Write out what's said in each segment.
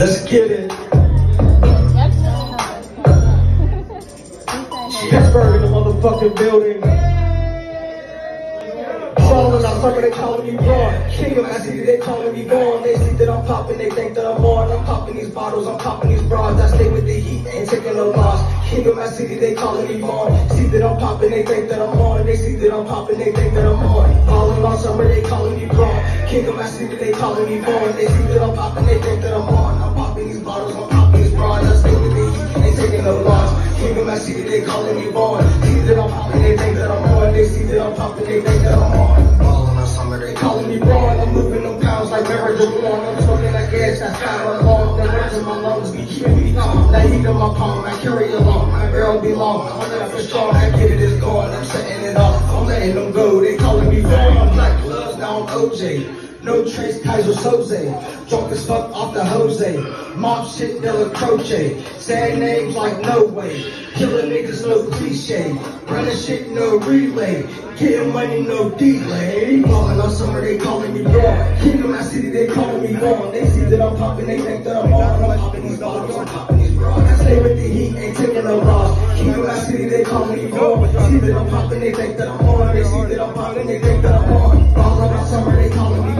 Let's get it. Pittsburgh in the motherfucking building. Falling out, summer they calling me Von. King of my city, they calling me Von. They see that I'm popping, they think that I'm on. I'm popping these bottles, I'm popping these bras. I stay with the heat, ain't taking no loss. King of my city, they calling me Von. See that I'm popping, they think that I'm on. They see that I'm popping, they think that I'm on. Falling out, summer they calling me Von. King of my city, they calling me Von. They see that I'm popping, they think that I'm on. My city, they calling me Von. See that I'm popping, they think that I'm on. They see that I'm popping, they think that I'm on. Falling out, summer they calling me Von. I'm moving them pounds like marriage marijuana. I'm smoking that gas, that's how I'm on. The rest of my lungs be keeping me calm. That heat on my palm, I carry along. My girl be long. I'm never for strong, I get it, it's gone. I'm setting it off. I'm letting them go. They calling me Von. I'm black gloves, now I'm OJ. No trace, Keyser Soze. Drunk as fuck off the Jose. Mob shit, De La Croce. Saying names like no way. Killing niggas, no cliche. Running shit, no relay. Getting money, no delay. Ballin' on summer, they calling me Von. King of my city, they calling me Von. They see that I'm popping, they think that I'm on. I'm popping these dollars, I'm popping these bras. I stay with the heat, ain't taking no loss. King of my city, they calling me Von. See that I'm popping, they think that I'm on. They see that I'm popping, they think that I'm on. Falling on summer, they calling me.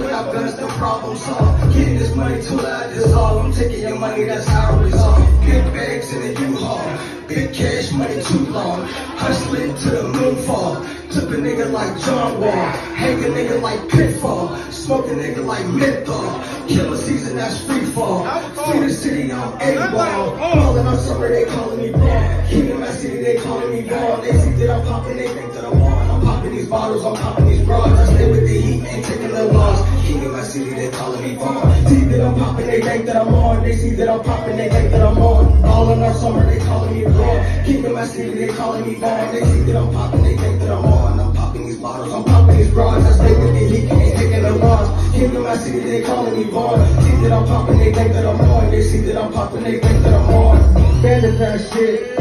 Pulling the problem solved. Getting this money till I dissolve. I'm taking your money, that's how I resolve. Big bags in the U-Haul. Big cash money too long. Hustling to the moonfall. Took a nigga like John Wall. Hang a nigga like Pitfall. Smoke a nigga like menthol. Killer season, that's free fall. Free the city, I'm A-ball. Calling on summer, they calling me. King of my city, they calling me Von. They see that I'm popping, they think that I'm on. I'm popping these bottles, I'm popping these bras. King of my city, they calling me Von. See that I'm popping, they think that I'm on. They see that I'm popping, they think that I'm on. Calling on summer, they calling me Von. King of my city, they calling me Von. They see that I'm popping, they think that I'm on. I'm popping these bottles, I'm popping these bras. I stay with the heat, ain't taking no loss. King of my city, they calling me Von. See that I'm popping, they think that I'm on. They see that I'm popping, they think that I'm on. Bandit that shit.